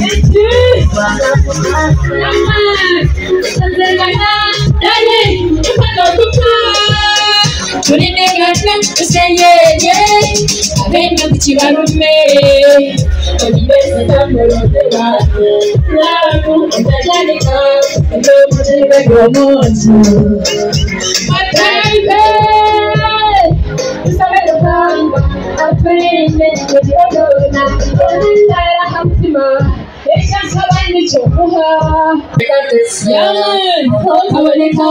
It's you. Sazengana dale Hamtima Eka sabani chokuha Yaman wowe bintu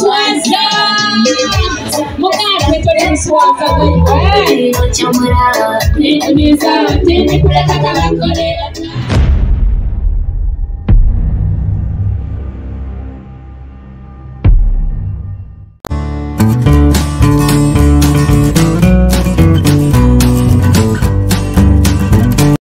Mugabe tole kuswaza gwe. Tende biza, tende kuleka kabakolera.